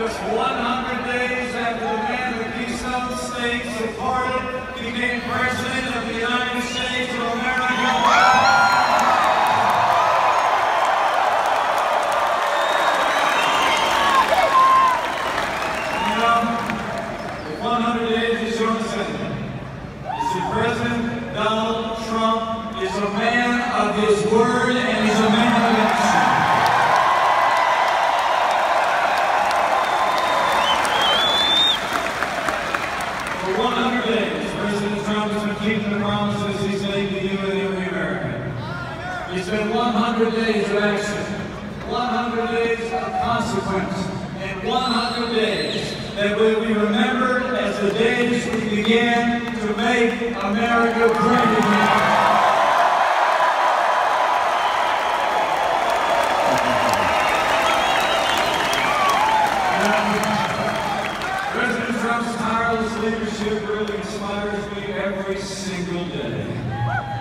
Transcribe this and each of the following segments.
Just 100 days after the man of the Keystone State departed, became President of the United States of America. Um, president Donald Trump is a man of his word and he's a man It's been 100 days of action, 100 days of consequence, and 100 days that will be remembered as the days we began to make America great again. President Trump's tireless leadership really inspires me every single day.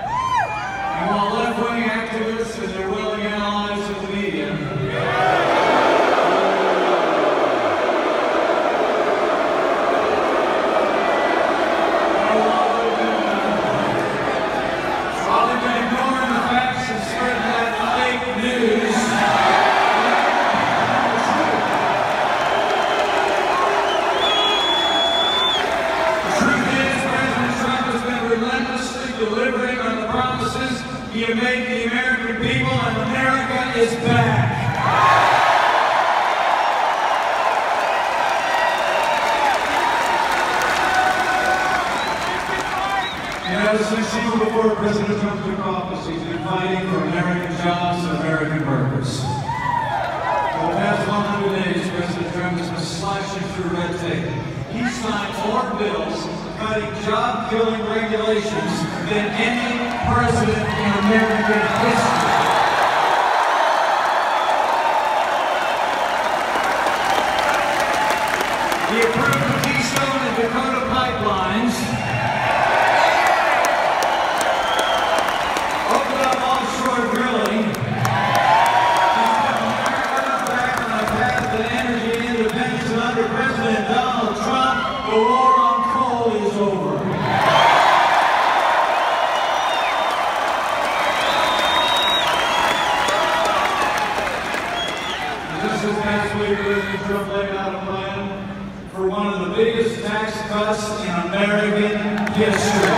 And while left-wing activists and their willing allies of the media he made the American people, and America is back. You since even before President Trump took office, he's been fighting for American jobs and American workers. For the past 100 days, President Trump has been slashing through red tape. He signed more bills cutting job-killing regulations than any president in American history. He approved week, laid out plan for one of the biggest tax cuts in American history.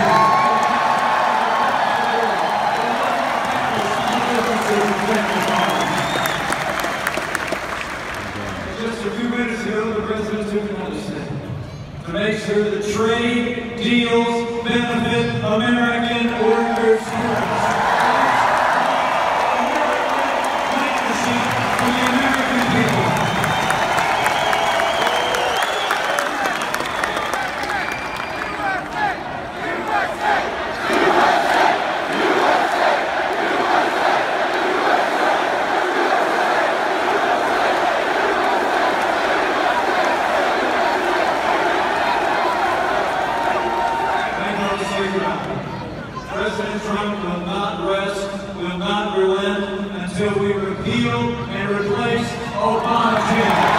Just a few minutes ago, the president took another step to make sure that trade deals benefit American workers. until we repeal and replace Obamacare.